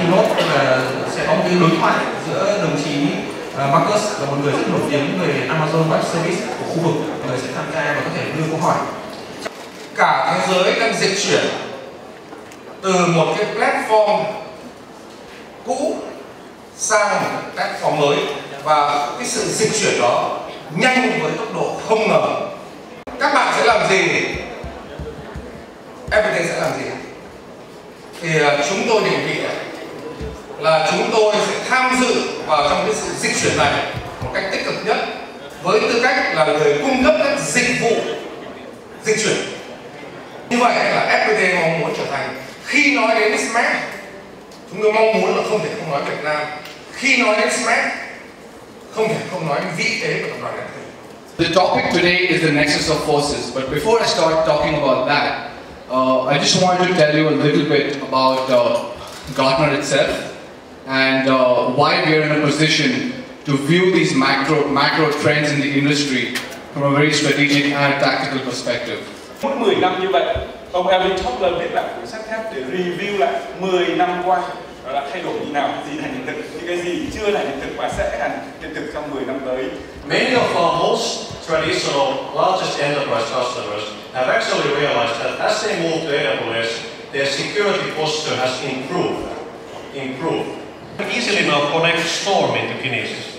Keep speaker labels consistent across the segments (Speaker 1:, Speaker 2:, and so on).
Speaker 1: thì sẽ có cái đối thoại giữa đồng chí ờ, Marcus là một người rất nổi tiếng về Amazon Web Service của khu vực. Người sẽ tham gia và có thể đưa câu hỏi.
Speaker 2: Cả thế giới đang dịch chuyển từ một cái platform cũ sang một platform mới và cái sự dịch chuyển đó nhanh với tốc độ không ngờ. Các bạn sẽ làm gì? FPT sẽ làm gì? Thì ờ, chúng tôi định vị là chúng tôi sẽ tham dự vào trong cái sự dịch chuyển này một cách tích cực nhất với tư cách là người cung cấp các dịch vụ dịch chuyển. Như vậy là FPT mong muốn trở thành khi nói đến smart chúng tôi mong muốn là không thể không nói Việt Nam. Khi nói đến smart không thể không nói vị thế của tập đoàn
Speaker 3: The topic today is the nexus of forces, but before I start talking about that, uh, I just wanted to tell you a little bit about uh, Gartner itself. And uh, why we are in a position to view these macro, macro trends in the industry from a very strategic and tactical perspective.
Speaker 4: Mỗi 10 năm như vậy, ông Elvin Toffler viết lại cuốn sách thép để review lại 10 năm qua đó là thay đổi như nào, gì là hiện thực, những cái gì chưa là hiện thực và sẽ là hiện thực trong 10 năm tới.
Speaker 5: Many of our most traditional, largest enterprise customers have actually realized that as they move to AWS, their security posture has improved. Improved. Easily now connect Storm into Kinesis.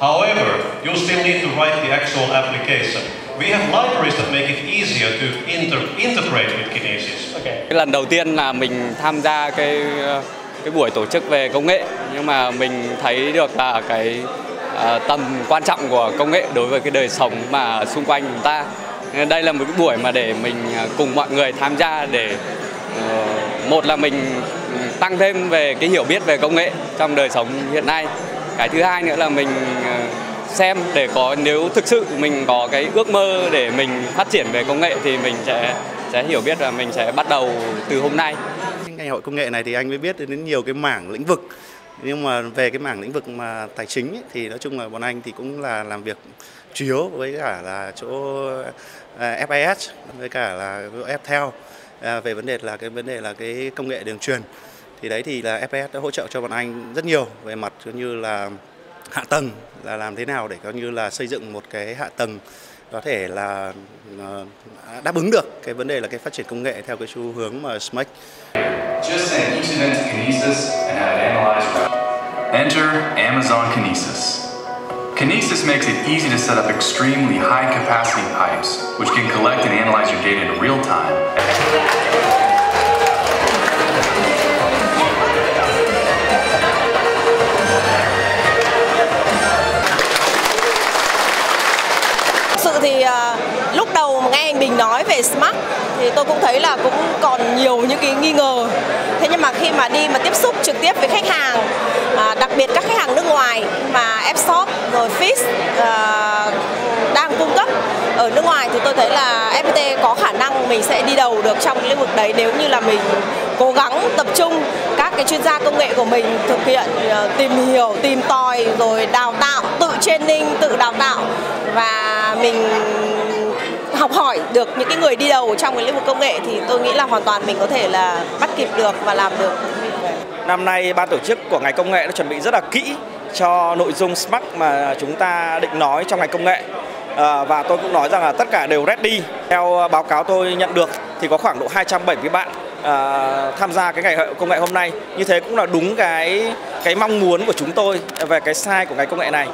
Speaker 5: However, you still need to write the actual application. We have libraries that make it easier to inter integrate with Kinesis.
Speaker 6: Okay. Lần đầu tiên là mình tham gia cái cái buổi tổ chức về công nghệ nhưng mà mình thấy được là cái uh, tầm quan trọng của công nghệ đối với cái đời sống mà xung quanh chúng ta. Đây là một cái buổi mà để mình cùng mọi người tham gia để uh, một là mình tăng thêm về cái hiểu biết về công nghệ trong đời sống hiện nay. Cái thứ hai nữa là mình ờ, xem để có nếu thực sự mình có cái ước mơ để mình phát triển về công nghệ thì mình sẽ sẽ hiểu biết là mình sẽ bắt đầu từ hôm nay.
Speaker 7: Ngày hội công nghệ này thì anh mới biết đến nhiều cái mảng lĩnh vực nhưng mà về cái mảng lĩnh vực mà tài chính ấy, thì nói chung là bọn anh thì cũng là làm việc chủ yếu với cả là chỗ ờ, FIS với cả là FTEL à, về vấn đề là cái vấn đề là cái công nghệ đường truyền thì đấy thì là FPS đã hỗ trợ cho bọn anh rất nhiều về mặt như là hạ tầng là làm thế nào để coi như là xây dựng một cái hạ tầng có thể là ờ, đáp ứng được cái vấn đề là cái phát triển công nghệ theo cái xu hướng mà SMAC.
Speaker 8: Enter Amazon Kinesis. Kinesis makes it easy to set up extremely high capacity pipes, which can collect and analyze your data in real time.
Speaker 9: Mình nói về Smart thì tôi cũng thấy là cũng còn nhiều những cái nghi ngờ. Thế nhưng mà khi mà đi mà tiếp xúc trực tiếp với khách hàng, à, đặc biệt các khách hàng nước ngoài mà Fshop rồi Fish à, đang cung cấp ở nước ngoài thì tôi thấy là FPT có khả năng mình sẽ đi đầu được trong lĩnh vực đấy nếu như là mình cố gắng tập trung các cái chuyên gia công nghệ của mình thực hiện à, tìm hiểu, tìm tòi rồi đào tạo, tự training, tự đào tạo và mình học hỏi được những cái người đi đầu trong cái lĩnh vực công nghệ thì tôi nghĩ là hoàn toàn mình có thể là bắt kịp được và làm được.
Speaker 10: Năm nay ban tổ chức của ngành công nghệ đã chuẩn bị rất là kỹ cho nội dung Smart mà chúng ta định nói trong ngành công nghệ. À, và tôi cũng nói rằng là tất cả đều ready. Theo báo cáo tôi nhận được thì có khoảng độ 270 bạn à, tham gia cái ngày công nghệ hôm nay. Như thế cũng là đúng cái cái mong muốn của chúng tôi về cái sai của ngành công nghệ này.